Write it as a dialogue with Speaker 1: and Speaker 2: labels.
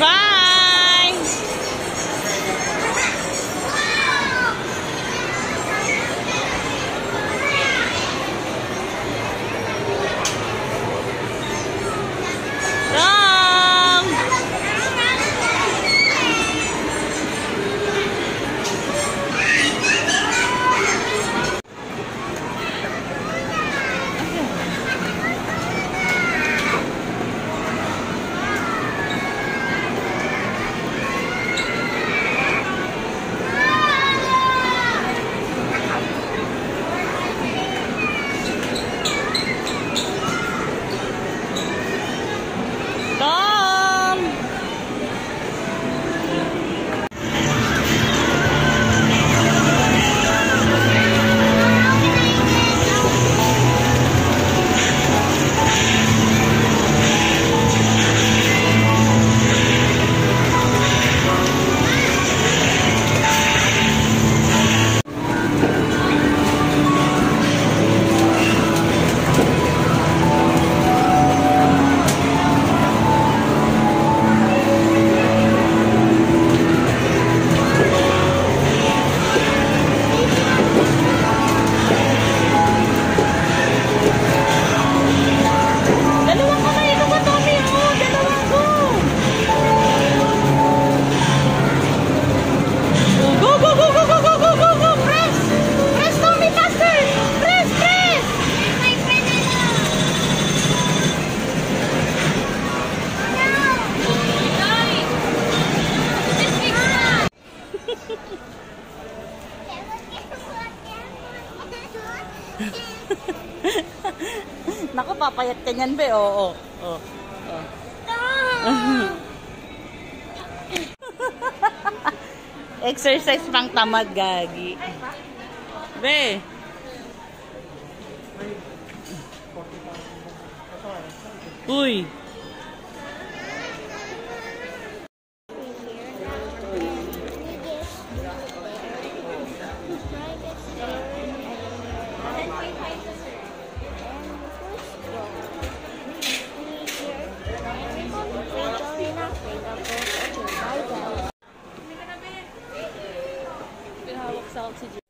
Speaker 1: Bye. Naku, papayat ka niyan, be. Oo, oo. oo. Exercise pang tamad, gagi. Be. Uy. to do.